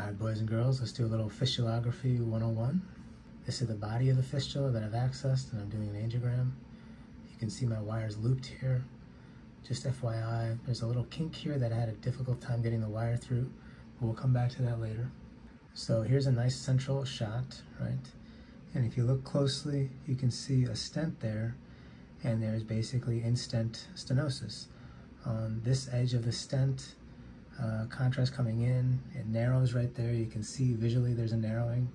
All right, boys and girls, let's do a little fistulography 101. This is the body of the fistula that I've accessed and I'm doing an angiogram. You can see my wires looped here. Just FYI, there's a little kink here that I had a difficult time getting the wire through. But we'll come back to that later. So here's a nice central shot, right? And if you look closely, you can see a stent there, and there's basically in-stent stenosis. On this edge of the stent, uh, contrast coming in, it narrows right there. You can see visually there's a narrowing.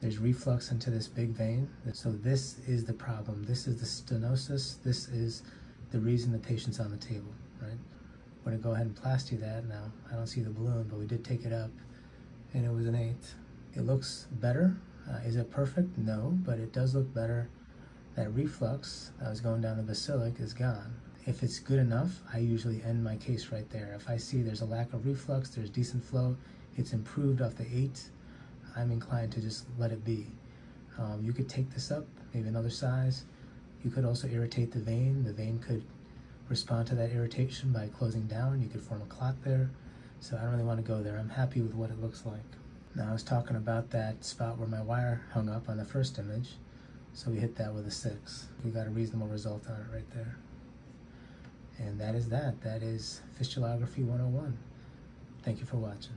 There's reflux into this big vein. So this is the problem. This is the stenosis. This is the reason the patient's on the table, right? We're gonna go ahead and plasty that now. I don't see the balloon, but we did take it up and it was an eight. It looks better. Uh, is it perfect? No, but it does look better. That reflux that was going down the basilic is gone. If it's good enough, I usually end my case right there. If I see there's a lack of reflux, there's decent flow, it's improved off the eight, I'm inclined to just let it be. Um, you could take this up, maybe another size. You could also irritate the vein. The vein could respond to that irritation by closing down. You could form a clot there. So I don't really want to go there. I'm happy with what it looks like. Now I was talking about that spot where my wire hung up on the first image. So we hit that with a six. We got a reasonable result on it right there. And that is that. That is Fistulography 101. Thank you for watching.